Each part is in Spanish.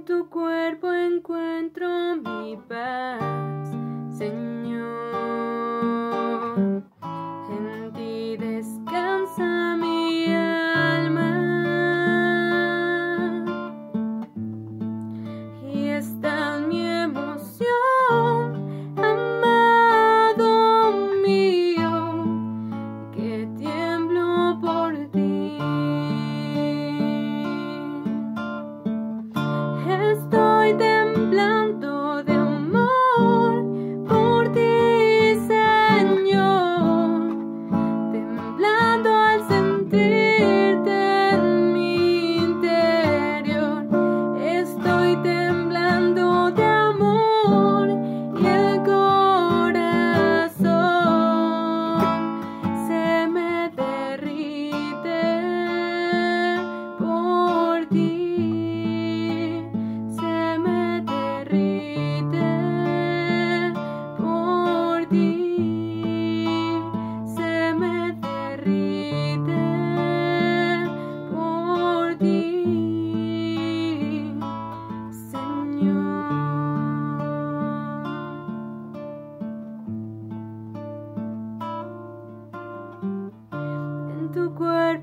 en tu cuerpo encuentro mi paz, Señor.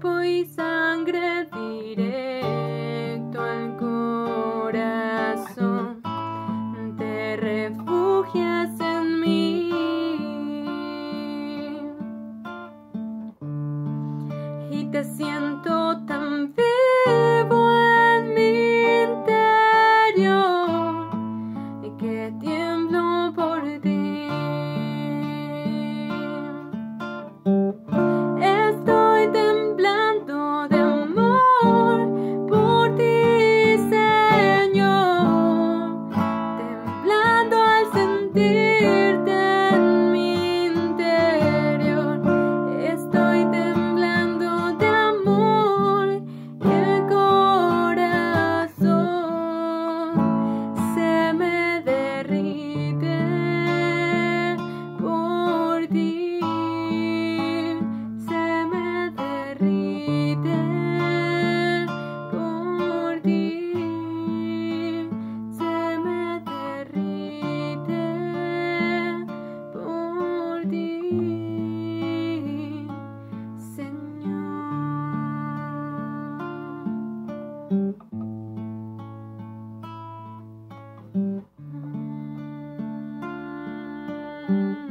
y sangre directo al corazón. Te refugias en mí. Y te siento tan vivo. Mm-hmm.